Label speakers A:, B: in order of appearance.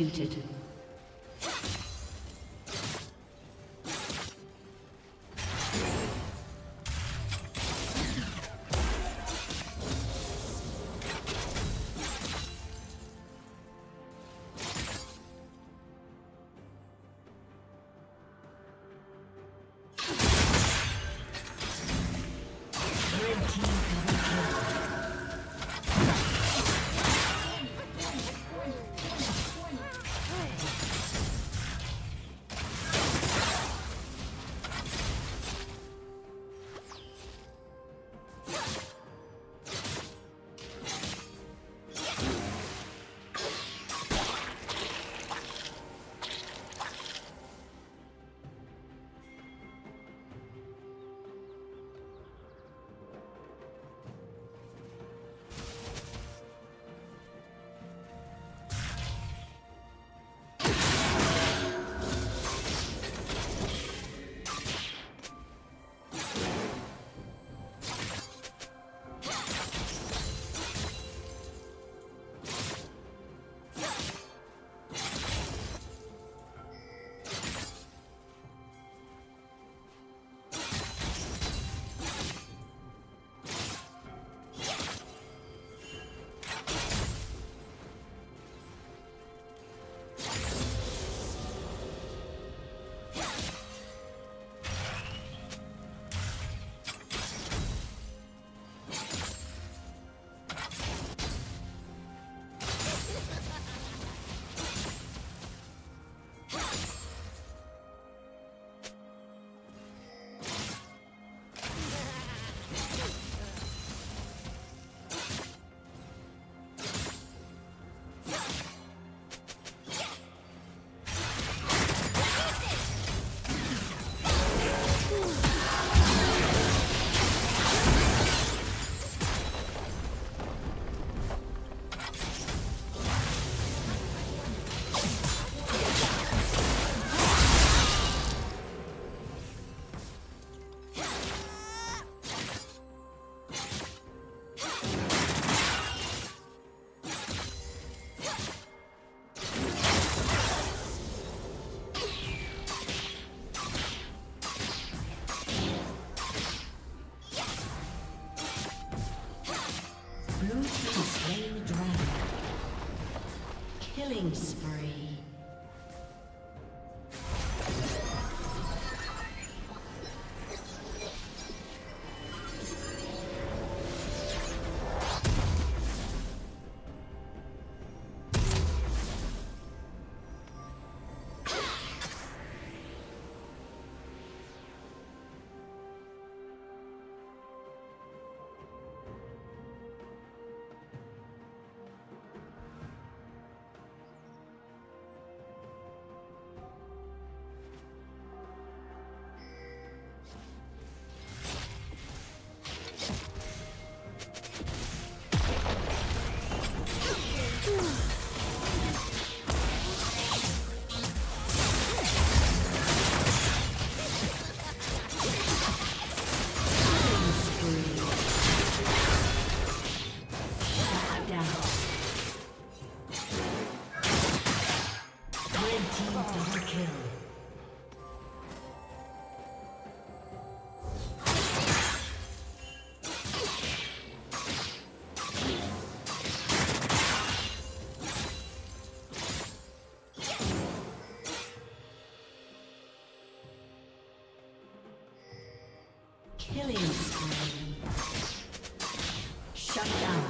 A: executed. killing spree.
B: down.